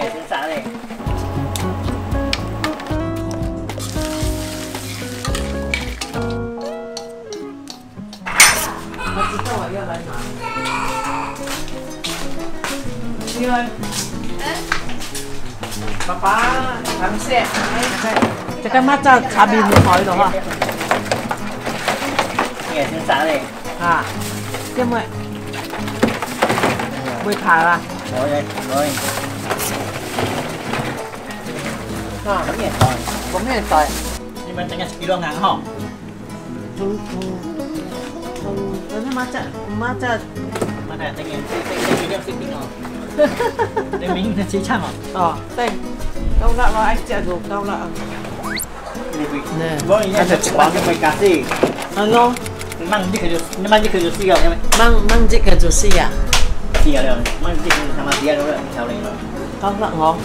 ngày xứ sở đi Yun. Papa, làm xe. Chắc cái mắt cho chả bị mù khỏi rồi hả? Nghe xứ sở đi. À, tiếp mày. Mày thả ra. Rồi, rồi. Nah, ini ya, toy. Bumbu ya, toy. Ini bacanya sekilo nggak ngehong. Ini maca, maca. Mana ya, tengen. Tengen ini yang sipin, oh. Tengen ini yang sipin, oh. Oh, teng. Đâu lạ nó anh chạy được, đâu lạ. Nè. Vâng, anh sẽ bán cho mấy cá gì. Ăn ngon. Măng chứ cái gì, măng chứ cái gì xì không? Măng, măng chứ cái gì xì à? Xì à, măng chứ cái gì mà xì à đâu rồi, sao lên rồi? Đâu lạ ngon.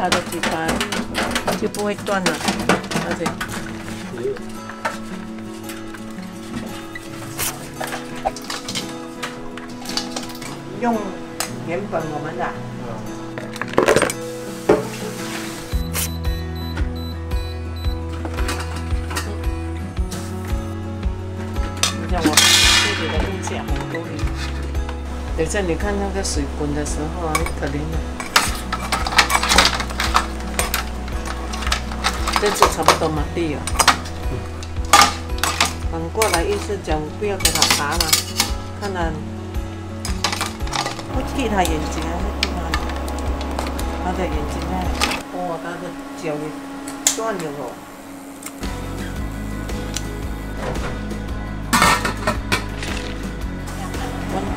它的鸡排就不会断了，而且用原本我们的。你看我这里的物价好多。等一下你看那个水滚的时候啊，可怜的。这次差不多嘛地了。反过来意思讲，不要给它爬了，看它，不剃它眼睛还是剃它？它的眼睛呢？哦，它的脚也断了哦。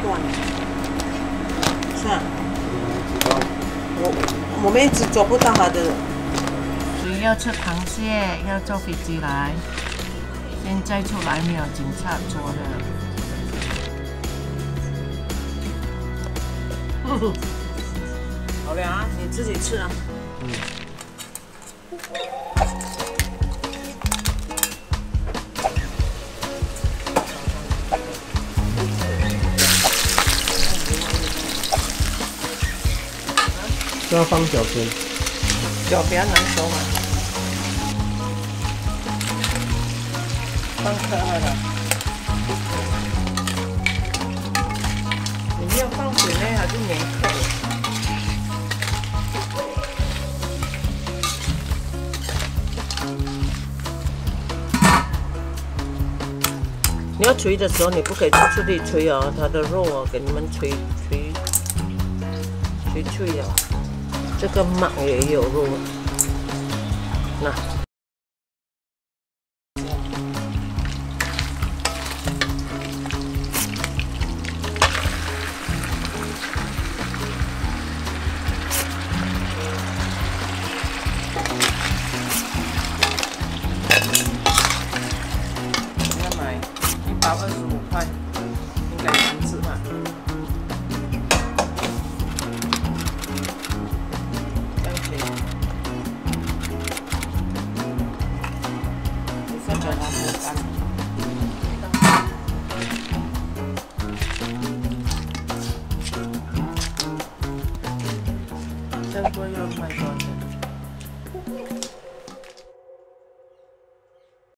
断了，是啊。我我们一直抓不到它的。谁要吃螃蟹，要坐飞机来。现在出来没有警察捉的。好了啊，你自己吃啊。这要放脚跟，脚比较难收嘛。放可爱的。你要放水呢，它就粘壳了。你要捶的时候，你不可以出力捶哦，它的肉哦，给你们捶捶捶脆了。这个蟒也有肉，那。再说。要卖多少钱？